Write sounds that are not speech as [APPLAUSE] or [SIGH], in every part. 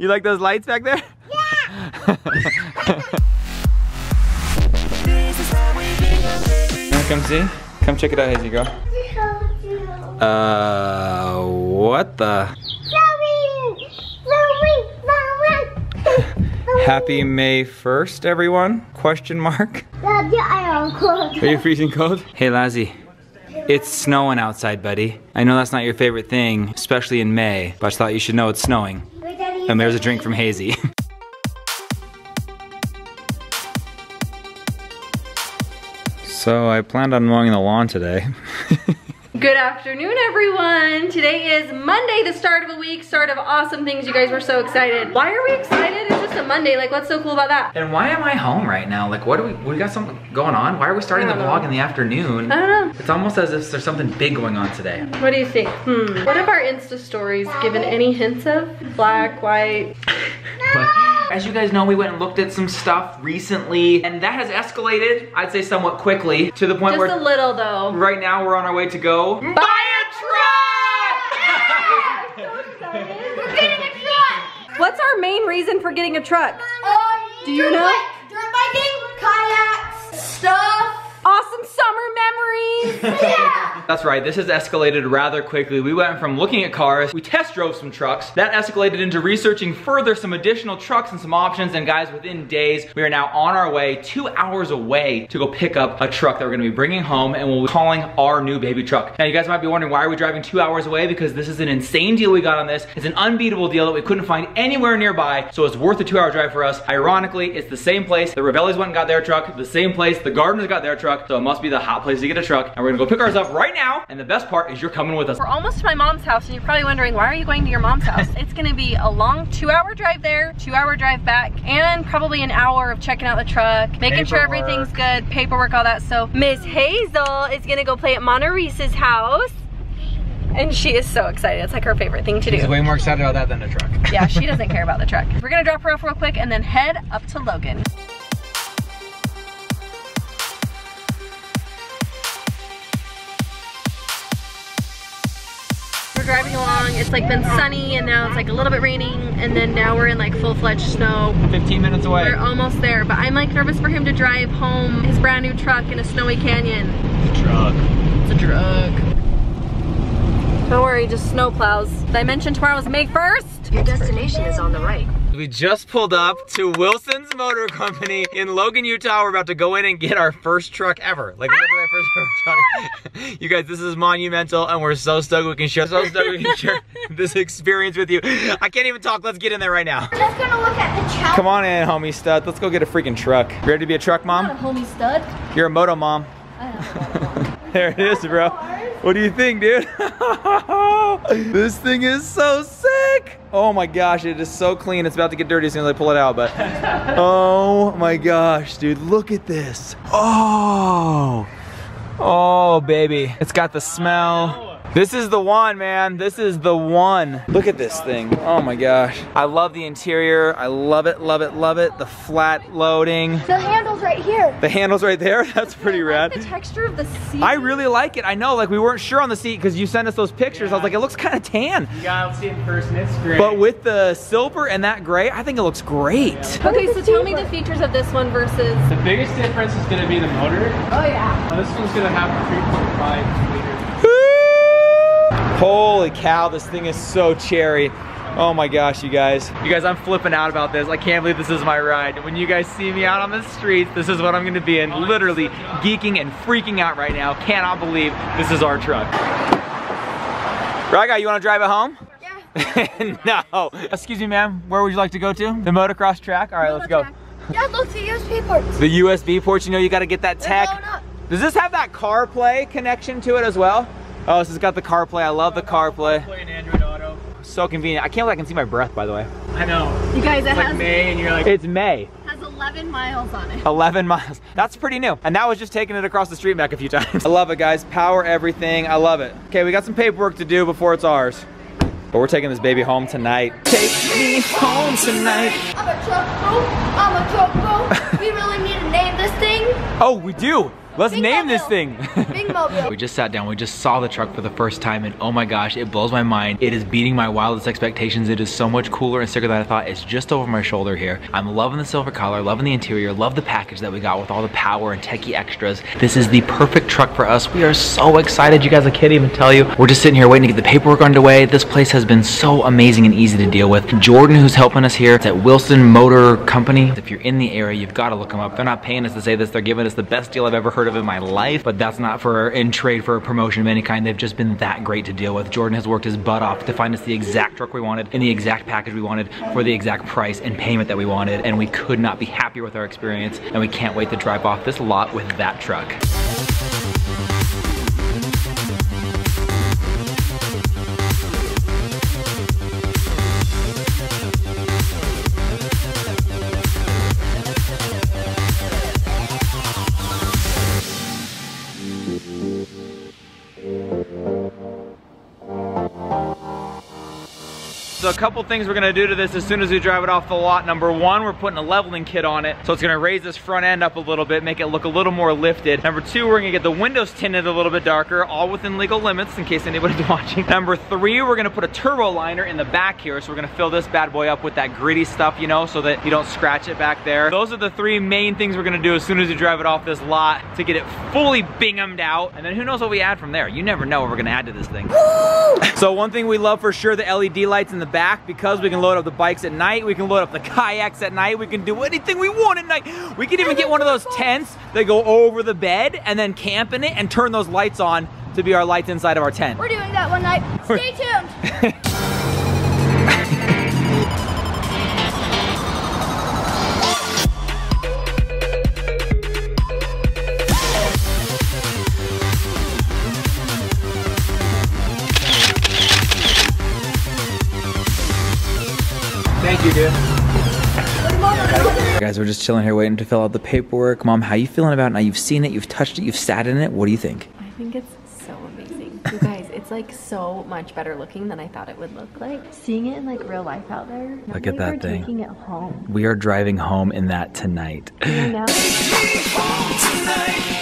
You like those lights back there? Yeah. [LAUGHS] Come see? Come check it out, Hazy girl. Uh, what the? Happy May 1st, everyone? Question mark. Are you freezing cold? Hey, Lazzy. It's snowing outside, buddy. I know that's not your favorite thing, especially in May, but I thought you should know it's snowing. And there's a drink from Hazy. [LAUGHS] so I planned on mowing the lawn today. [LAUGHS] Good afternoon, everyone. Today is Monday, the start of a week, start of awesome things. You guys were so excited. Why are we excited? A Monday. Like, what's so cool about that? And why am I home right now? Like, what do we, we got something going on? Why are we starting the vlog in the afternoon? I don't know. It's almost as if there's something big going on today. What do you think? Hmm. What have our Insta stories given any hints of? Black, white? As you guys know, we went and looked at some stuff recently, and that has escalated, I'd say somewhat quickly, to the point Just where Just a little though. right now we're on our way to go buy a truck! We're getting a truck. What's our main reason for getting a truck? Uh, Do you know? biking, kayaks, stuff. Awesome summer memories. [LAUGHS] Yeah. That's right, this has escalated rather quickly. We went from looking at cars, we test drove some trucks. That escalated into researching further some additional trucks and some options. And guys, within days, we are now on our way, two hours away to go pick up a truck that we're gonna be bringing home and we'll be calling our new baby truck. Now you guys might be wondering why are we driving two hours away? Because this is an insane deal we got on this. It's an unbeatable deal that we couldn't find anywhere nearby. So it's worth a two hour drive for us. Ironically, it's the same place the Ravellis went and got their truck, the same place the Gardeners got their truck. So it must be the hot place to get a truck. And we're gonna go pick ours up right now. And the best part is you're coming with us. We're almost to my mom's house and you're probably wondering why are you going to your mom's house? [LAUGHS] it's gonna be a long two hour drive there, two hour drive back, and probably an hour of checking out the truck, making sure everything's good, paperwork, all that. So Miss Hazel is gonna go play at Monteresa's house. And she is so excited. It's like her favorite thing to do. She's way more excited about that than a truck. yeah, she [LAUGHS] doesn't care about the truck. We're gonna drop her off real quick and then head up to Logan. Driving along, it's like been sunny and now it's like a little bit raining and then now we're in like full-fledged snow. 15 minutes away. We're almost there, but I'm like nervous for him to drive home his brand new truck in a snowy canyon. Truck. It's a truck. Don't worry, just snow plows. Did I mention tomorrow's May 1st? Your destination is on the right. We just pulled up to Wilson's Motor Company in Logan, Utah. We're about to go in and get our first truck ever. Like literally our first truck. [LAUGHS] you guys, this is monumental and we're so stoked we can share so stoked we can share [LAUGHS] this experience with you. I can't even talk. Let's get in there right now. Just gonna look at the challenge. Come on in, homie stud. Let's go get a freaking truck. You ready to be a truck mom? homie stud. You're a moto mom. [LAUGHS] there it is, bro. What do you think, dude? [LAUGHS] this thing is so sick. Oh my gosh, it is so clean. It's about to get dirty as soon as I pull it out, but [LAUGHS] oh my gosh, dude, look at this. Oh, oh baby, it's got the smell. This is the one, man. This is the one. Look at this thing. Oh my gosh. I love the interior. I love it, love it, love it. The flat loading. The handle's right here. The handle's right there. [LAUGHS] That's pretty rad. The texture of the seat. I really like it. I know, like we weren't sure on the seat because you sent us those pictures. I was like, it looks kind of tan. You gotta see it in person, it's great. But with the silver and that gray, I think it looks great. Okay, so tell me the features of this one versus. the biggest difference is gonna be the motor. Oh yeah. This one's gonna have a 3.5 liter. Holy cow, this thing is so cherry. Oh my gosh, you guys. You guys, I'm flipping out about this. I can't believe this is my ride. When you guys see me out on the streets, this is what I'm gonna be in. Literally geeking and freaking out right now. Cannot believe this is our truck. Raga, you wanna drive it home? Yeah. [LAUGHS] no. Excuse me, ma'am. Where would you like to go to? The motocross track? All right, let's go. Dad, look, the USB ports. The USB port, you know you gotta get that tech. blown up. Does this have that CarPlay connection to it as well? Oh, this has got the CarPlay. I love the CarPlay. Play an Android Auto. So convenient. I can't believe I can see my breath, by the way. I know. You guys, it It's like has, May and you're like, It's May. has 11 miles on it. 11 miles. That's pretty new. And that was just taking it across the street back a few times. [LAUGHS] I love it, guys. Power everything. I love it. Okay, we got some paperwork to do before it's ours. But we're taking this baby home tonight. Take me home tonight. I'm a truck bro. I'm a truck bro. [LAUGHS] we really need to name this thing. Oh, we do. Let's Big name this thing. [LAUGHS] Big Mobile. We just sat down, we just saw the truck for the first time, and oh my gosh, it blows my mind. It is beating my wildest expectations. It is so much cooler and sicker than I thought. It's just over my shoulder here. I'm loving the silver color, loving the interior, love the package that we got with all the power and techie extras. This is the perfect truck for us. We are so excited. You guys, I can't even tell you. We're just sitting here waiting to get the paperwork underway. This place has been so amazing and easy to deal with. Jordan, who's helping us here, it's at Wilson Motor Company. If you're in the area, you've got to look them up. They're not paying us to say this. They're giving us the best deal I've ever heard of in my life, but that's not for in trade for a promotion of any kind. They've just been that great to deal with. Jordan has worked his butt off to find us the exact truck we wanted in the exact package we wanted for the exact price and payment that we wanted, and we could not be happier with our experience, and we can't wait to drive off this lot with that truck. A couple things we're gonna do to this as soon as we drive it off the lot. Number one, we're putting a leveling kit on it. So it's gonna raise this front end up a little bit, make it look a little more lifted. Number two, we're gonna get the windows tinted a little bit darker, all within legal limits in case anybody's [LAUGHS] watching. Number three, we're gonna put a turbo liner in the back here. So we're gonna fill this bad boy up with that gritty stuff, you know, so that you don't scratch it back there. Those are the three main things we're gonna do as soon as we drive it off this lot to get it fully binghamed out. And then who knows what we add from there. You never know what we're gonna add to this thing. [LAUGHS] So one thing we love for sure, the LED lights in the back because we can load up the bikes at night, we can load up the kayaks at night, we can do anything we want at night. We can even get one of those tents that go over the bed and then camp in it and turn those lights on to be our lights inside of our tent. We're doing that one night. [LAUGHS] Stay tuned. [LAUGHS] you. Guys, we're just chilling here waiting to fill out the paperwork. Mom, how you feeling about it now? You've seen it, you've touched it, you've sat in it. What do you think? I think it's so amazing. You guys, it's like so much better looking than I thought it would look like. Seeing it in like real life out there. now Look at that thing. Taking it home. We are driving home in that tonight. [LAUGHS]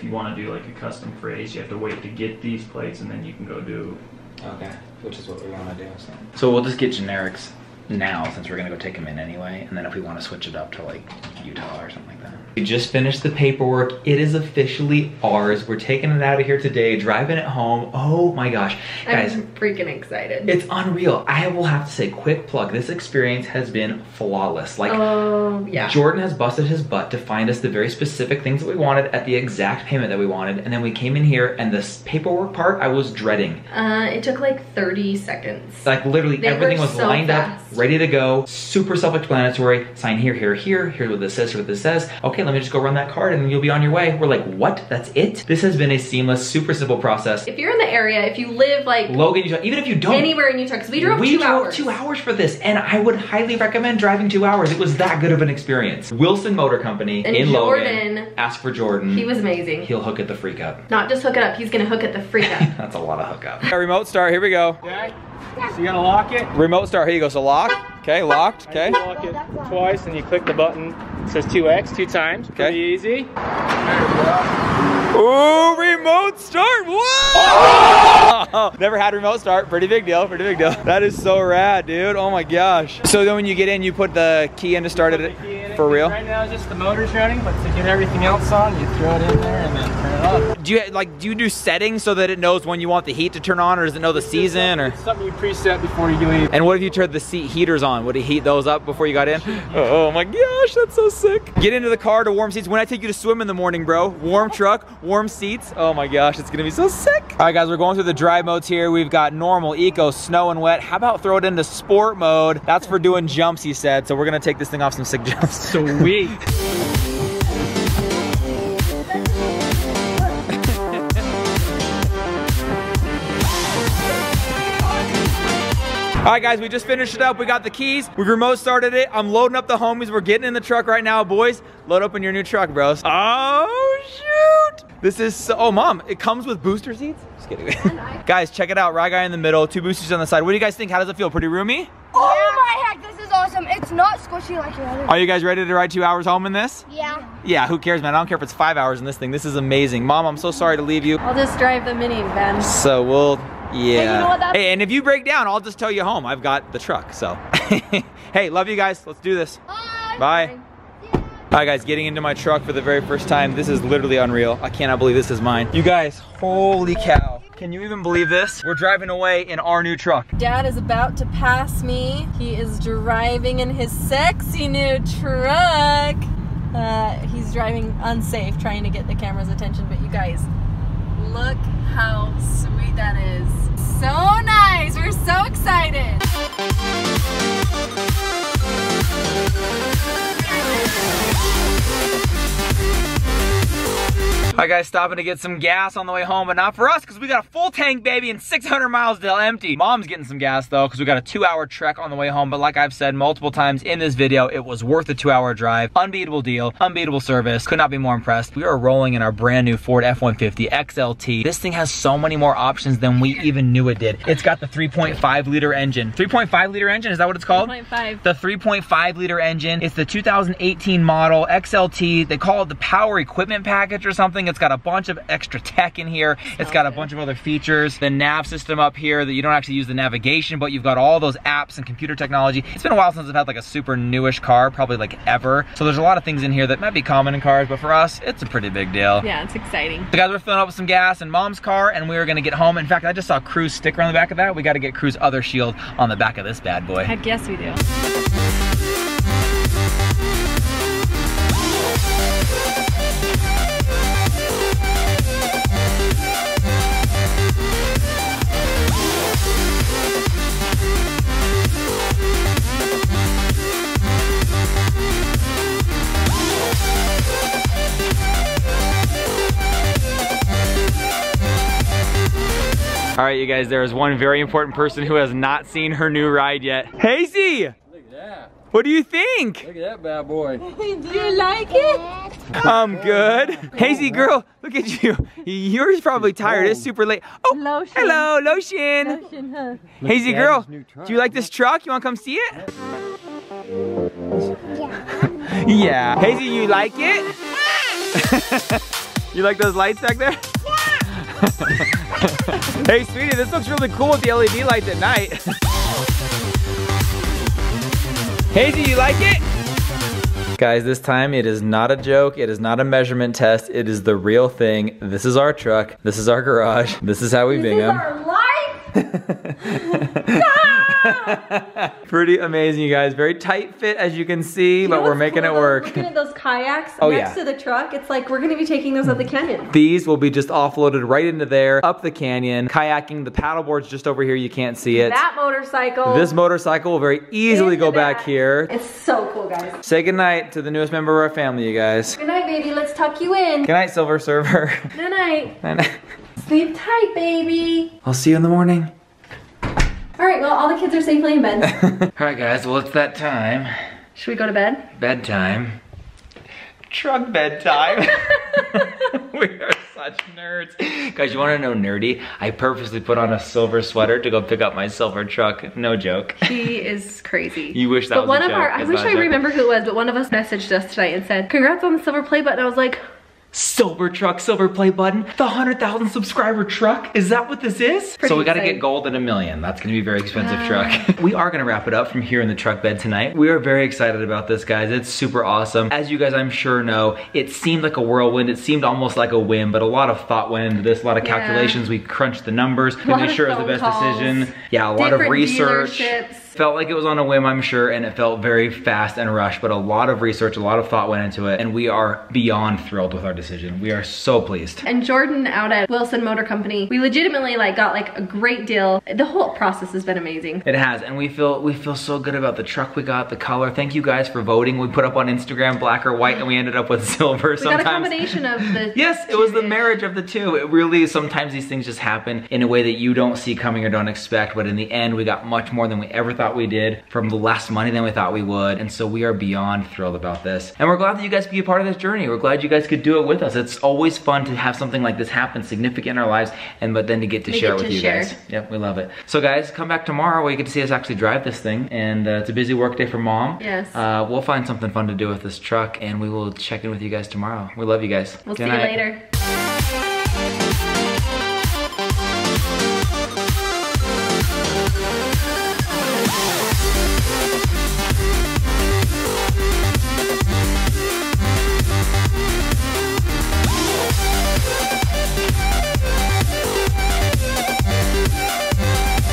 if you want to do like a custom phrase, you have to wait to get these plates and then you can go do. Okay, which is what we want to do. So. so we'll just get generics now since we're gonna go take them in anyway, and then if we want to switch it up to like Utah or something like that. We just finished the paperwork. It is officially ours. We're taking it out of here today, driving it home. Oh my gosh, guys. I'm freaking excited. It's unreal. I will have to say, quick plug. This experience has been flawless. Like, Oh, yeah. Jordan has busted his butt to find us the very specific things that we wanted at the exact payment that we wanted, and then we came in here, and this paperwork part I was dreading. Uh, it took like 30 seconds. Like literally They everything was so lined fast. up, ready to go, super self-explanatory. Sign here, here, here. Here's what this says. Here's what this says. Okay, let me just go run that card, and you'll be on your way. We're like, what? That's it? This has been a seamless, super simple process. If you're in the area, if you live like Logan, Utah, even if you don't, anywhere in Utah, because we drove we two drove hours. two hours for this, and I would highly recommend driving two hours. It was that good of an experience. Wilson Motor Company And in Jordan- Logan. Ask for Jordan. He was amazing. He'll hook it the freak up. Not just hook it up, he's gonna hook it the freak up. [LAUGHS] That's a lot of hookup. remote start. Here we go. Okay. So you gotta lock it. Remote start. Here you go. So lock. Okay, locked. Okay. You lock it twice, and you click the button. It says 2x two times. okay. Pretty easy. Ooh, remote start. Whoa! [LAUGHS] Never had remote start. Pretty big deal. Pretty big deal. That is so rad, dude. Oh my gosh. So then when you get in, you put the key in to start it in it. for real. Right now, just the motor's running, but to get everything else on, you throw it in there and then turn it off. Do you like do you do settings so that it knows when you want the heat to turn on, or does it know the season, or? Something you preset before you leave. And what if you turned the seat heaters on? Would it heat those up before you got in? [LAUGHS] Oh, oh my gosh, that's so sick. Get into the car to warm seats. When I take you to swim in the morning, bro. Warm truck, warm seats. Oh my gosh, it's gonna be so sick. All right, guys, we're going through the drive modes here. We've got normal, eco, snow, and wet. How about throw it into sport mode? That's for doing jumps, he said. So we're gonna take this thing off some sick jumps. Sweet. [LAUGHS] All right, guys, we just finished it up. We got the keys. We remote started it. I'm loading up the homies. We're getting in the truck right now, boys. Load up in your new truck, bros. Oh, shoot. This is so, oh mom, it comes with booster seats? Just kidding. [LAUGHS] guys, check it out. Ride guy in the middle, two boosters on the side. What do you guys think? How does it feel? Pretty roomy? Oh my heck, awesome. It's not squishy like your other. Are you guys ready to ride two hours home in this? Yeah. Yeah, who cares, man? I don't care if it's five hours in this thing. This is amazing. Mom, I'm so sorry to leave you. I'll just drive the mini, Ben. So we'll, yeah. know what, that's- Hey, and if you break down, I'll just tow you home. I've got the truck, so. [LAUGHS] hey, love you guys. Let's do this. Bye. Bye. All right, guys, getting into my truck for the very first time. This is literally unreal. I cannot believe this is mine. You guys, holy cow. Can you even believe this? We're driving away in our new truck. Dad is about to pass me. He is driving in his sexy new truck. Uh, he's driving unsafe, trying to get the camera's attention, but you guys, look how sweet Right, guys, stopping to get some gas on the way home, but not for us because we got a full tank, baby, and 600 miles till empty. Mom's getting some gas though because we got a two-hour trek on the way home. But like I've said multiple times in this video, it was worth a two-hour drive. Unbeatable deal, unbeatable service. Could not be more impressed. We are rolling in our brand new Ford F-150 XLT. This thing has so many more options than we even knew it did. It's got the 3.5 liter engine. 3.5 liter engine, is that what it's called? 0.5. The 3.5 liter engine. It's the 2018 model XLT. They call it the power equipment package or something. It's got a bunch of extra tech in here. It's got a bunch of other features. The nav system up here that you don't actually use the navigation, but you've got all those apps and computer technology. It's been a while since I've had like a super newish car, probably like ever. So there's a lot of things in here that might be common in cars, but for us, it's a pretty big deal. Yeah, it's exciting. So guys, we're filling up with some gas in mom's car and we are gonna get home. In fact, I just saw Cruise sticker on the back of that. We gotta get Cruise other shield on the back of this bad boy. Heck yes, we do. All right, you guys, there is one very important person who has not seen her new ride yet. Hazy, Look at that. what do you think? Look at that bad boy. [LAUGHS] Do you like it? I'm good. Hazy girl, look at you. You're probably tired. It's super late. Oh, Lotion. hello, lotion. Hazy girl, do you like this truck? You wanna come see it? Yeah. yeah. Hazy, you like it? [LAUGHS] you like those lights back there? [LAUGHS] [LAUGHS] hey, sweetie, this looks really cool with the LED lights at night. [LAUGHS] Hazy, you like it? Guys, this time it is not a joke. It is not a measurement test. It is the real thing. This is our truck. This is our garage. This is how we Bingham. Our life. [LAUGHS] [LAUGHS] Pretty amazing, you guys. Very tight fit, as you can see, but we're making it work. Looking at those kayaks Oh, next yeah. to the truck, it's like we're gonna be taking those up the canyon. These will be just offloaded right into there, up the canyon, kayaking. The paddleboard's just over here. You can't see it. That motorcycle. This motorcycle will very easily into go back here. It's so cool, guys. Say goodnight to the newest member of our family, you guys. Good night, baby. Let's tuck you in. Good night, Silver Surfer. [LAUGHS] Good night. Sleep tight, baby. I'll see you in the morning. All right, well, all the kids are safely in bed. [LAUGHS] All right, guys. Well, it's that time. Should we go to bed? Bedtime. Truck bedtime. [LAUGHS] [LAUGHS] we are such nerds. Guys, you want to know nerdy? I purposely put on a silver sweater to go pick up my silver truck. No joke. He is crazy. You wish that but was one a of joke. our, I It's wish not a I joke. remember who it was, but one of us messaged us tonight and said, congrats on the silver play button. I was like, Silver truck, silver play button. The 100,000 subscriber truck. Is that what this is? Pretty so we got to exciting. get gold at a million. That's going to be a very expensive truck. [LAUGHS] we are going to wrap it up from here in the truck bed tonight. We are very excited about this, guys. It's super awesome. As you guys, I'm sure know, it seemed like a whirlwind. It seemed almost like a whim, but a lot of thought went into this. A lot of Yeah. calculations. We crunched the numbers to lot make sure it was the best calls, decision. Yeah, a lot of research. dealerships. Felt like it was on a whim, I'm sure, and it felt very fast and rushed, but a lot of research, a lot of thought went into it, and we are beyond thrilled with our decision. We are so pleased. and Jordan out at Wilson Motor Company, we legitimately like got like a great deal. The whole process has been amazing. It has, and we feel we feel so good about the truck we got, the color. Thank you guys for voting. We put up on Instagram black or white, and we ended up with [LAUGHS] silver. We sometimes. got a combination of the [LAUGHS] Yes, it was the marriage of the two. It really, sometimes these things just happen in a way that you don't see coming or don't expect, but in the end, we got much more than we ever thought thought we did, from less money than we thought we would, and so we are beyond thrilled about this. And we're glad that you guys could be a part of this journey. We're glad you guys could do it with us. It's always fun to have something like this happen, significant in our lives, and but then to get to We share get with to you share. guys. Yep, we love it. So guys, come back tomorrow where you get to see us actually drive this thing, and uh, it's a busy work day for mom. Yes. Uh, we'll find something fun to do with this truck, and we will check in with you guys tomorrow. We love you guys. We'll Good see night. you later.